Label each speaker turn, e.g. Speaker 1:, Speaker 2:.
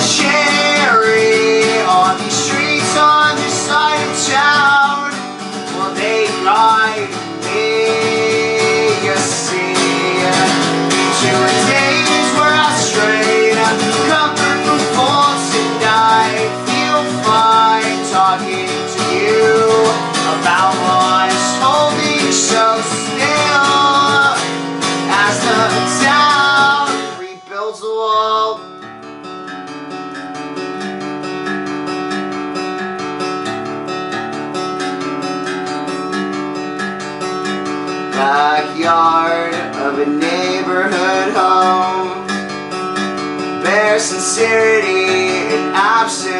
Speaker 1: cherry on these streets on this side of town. Well, they lie me, you see. to a days where I strayed, comfort from faults and I feel fine talking to you about what is holding so still as the town rebuilds the wall. backyard of a neighborhood home. Bare sincerity and absence.